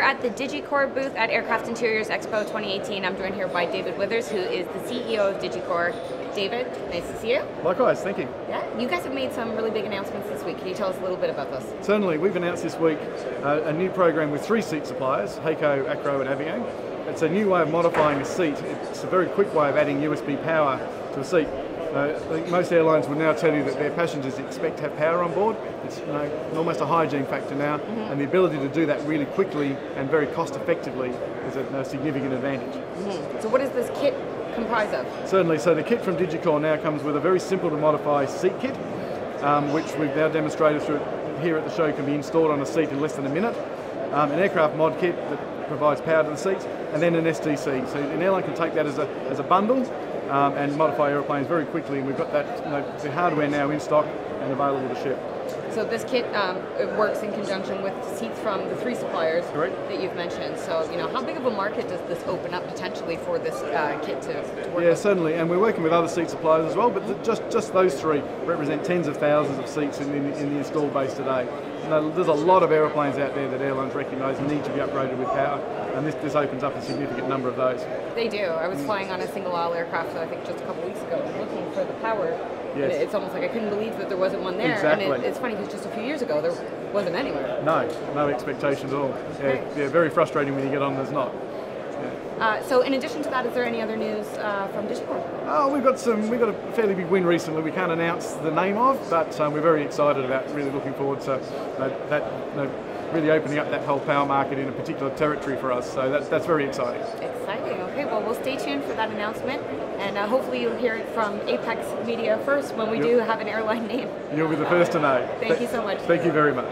at the digEcor booth at Aircraft Interiors Expo 2018. I'm joined here by David Withers, who is the CEO of digEcor. David, nice to see you. Likewise, thank you. Yeah, you guys have made some really big announcements this week. Can you tell us a little bit about those? Certainly, we've announced this week uh, a new program with three seat suppliers, HAECO, Acro and Aviang. It's a new way of modifying a seat. It's a very quick way of adding USB power to a seat. Uh, I think most airlines will now tell you that their passengers expect to have power on board. It's you know, almost a hygiene factor now, mm-hmm. and the ability to do that really quickly and very cost effectively is a, a significant advantage. Mm-hmm. So, what does this kit comprise of? Certainly. So, the kit from digEcor now comes with a very simple to modify seat kit, um, which we've now demonstrated through here at the show can be installed on a seat in less than a minute. Um, an aircraft mod kit that provides power to the seats, and then an STC. So an airline can take that as a, as a bundle um, and modify aeroplanes very quickly. And we've got that you know, the hardware now in stock and available to ship. So this kit um, it works in conjunction with seats from the three suppliers that you've mentioned. So you know, how big of a market does this open up potentially for this uh, kit to, to work? Yeah, with? certainly, and we're working with other seat suppliers as well. But th- just just those three represent tens of thousands of seats in, in, in the installed base today. there's a lot of aeroplanes out there that airlines recognise need to be upgraded with power, and this, this opens up a significant number of those. They do. I was mm. flying on a single aisle aircraft, so I think just a couple weeks ago, looking for the power Yes. it's almost like I couldn't believe that there wasn't one there. Exactly. And it, it's funny because just a few years ago there wasn't anywhere. No, no expectations at all. Yeah, yeah, very frustrating when you get on. There's not. Uh, so, in addition to that, is there any other news uh, from digEcor? Oh, we've got some. We've got a fairly big win recently. We can't announce the name of, but um, we're very excited about. Really looking forward to uh, that. You know, really opening up that whole power market in a particular territory for us. So that's that's very exciting. Exciting. Okay. Well, we'll stay tuned for that announcement, and uh, hopefully you'll hear it from Apex Media first when we yep. do have an airline name. You'll be the first to know. Thank Th- you so much. Thank you very much.